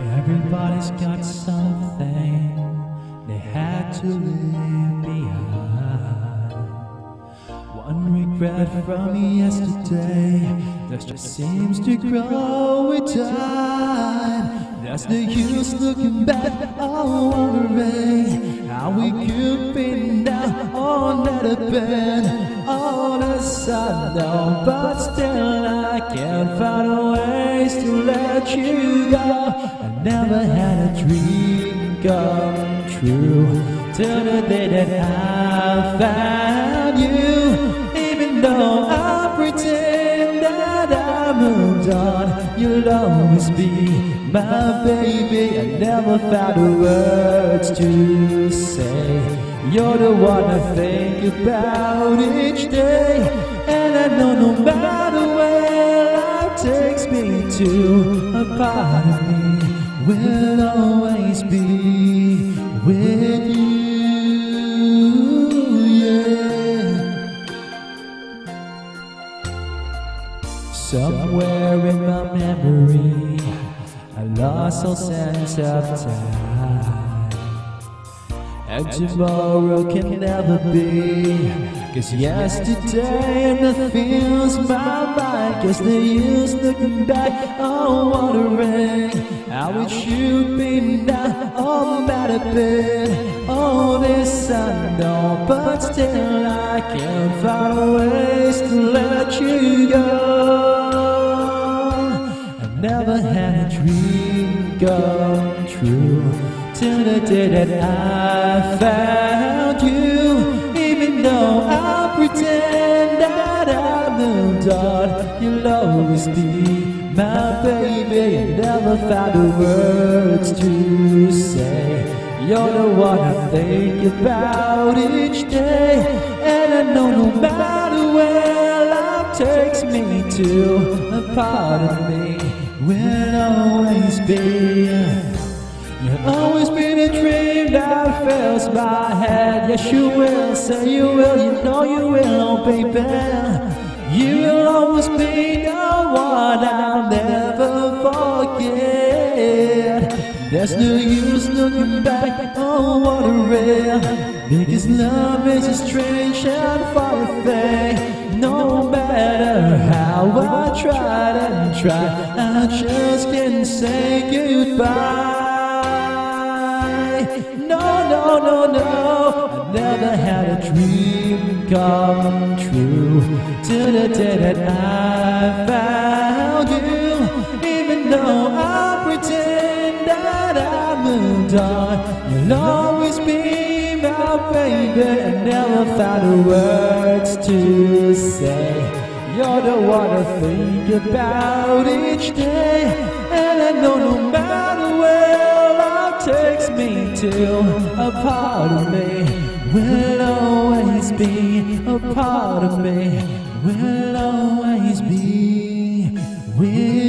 Everybody's got something they had to leave behind. One regret from yesterday that just seems to grow with time. There's the use looking back or wondering how we could be now or that been. All this I know, but still I can't find a ways to let you go. I never had a dream come true till the day that I found you. Even though I pretend that I moved on, you'll always be my baby. I never found the words to say. You're the one I think about each day, to, a part of me will always be with you. Yeah. Somewhere in my memory, I lost all sense of time. And tomorrow can never be. Cause yesterday and feels my mind Guess the years looking back Oh wondering How it should be now Oh might have been All this I know But still I can't find ways to let you go. I never had a dream come true till the day that I found you. Even though I pretend that I moved on, you'll always be my baby. I never found the words to say. You're the one I think about each day, and I know no matter where life takes me to, a part of me will always be. You'll always been a dream that fills my head. Yes, you will, say you will, you know you will, oh baby. You will always be the one I'll never forget. There's no use looking back on what a rare. Because love is a strange and far thing. No matter how I try and try, I just can't say goodbye no, no, no. I never had a dream come true till the day that I found you. Even though I pretend that I moved on, you'll always be my baby. I never found the words to say. You're the one I think about each day, and I know no matter takes me to, a part of me will always be, a part of me will always be with.